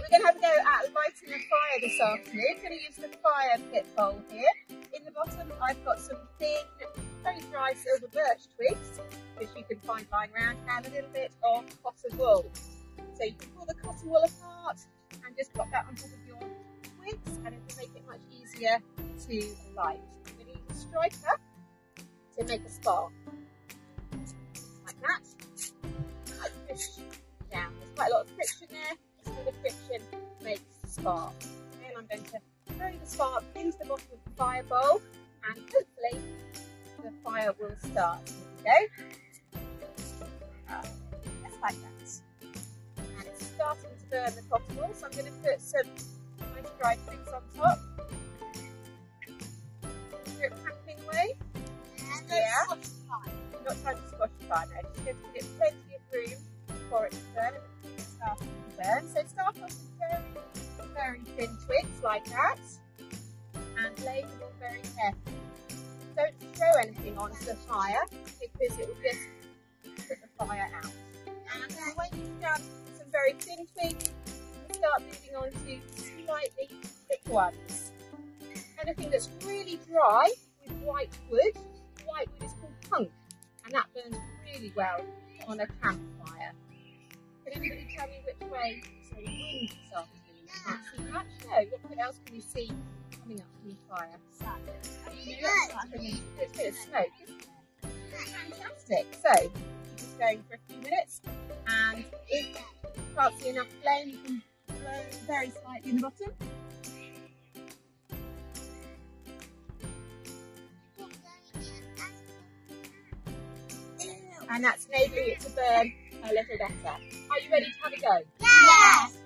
going to have a go at lighting a fire this afternoon. I'm going to use the fire pit bowl here. In the bottom, I've got some thin, very dry silver birch twigs, which you can find lying around, and a little bit of cotton wool. So you can pull the cotton wool apart and just pop that on top of your twigs, and it will make it much easier to light. I'm going to use a striker to make a spark. Like that. And I'm going to throw the spark into the bottom of the fire bowl and hopefully the fire will start. Here we go. Uh, just like that. And it's starting to burn the cotton wool, so I'm going to put some nice dry twigs on top. Do it tapping way. Yeah. Not trying to squash the fire, no. Just going to get plenty of room for it to burn starting to burn. So start off very, thin twigs like that and lay them on very carefully. Don't throw anything onto the fire because it will just put the fire out. And when you've done some very thin twigs, you start moving on to slightly thick ones. Anything that's really dry with white wood, white wood is called punk and that burns really well on a campfire. Can anybody tell me which way the wind this afternoon? What else can you see coming up from the fire? It's a bit of smoke, Fantastic. So, just going for a few minutes, and if you can't see enough flame, you can blow very slightly in the bottom. And that's enabling it to burn a little better. Are you ready to have a go? Yes!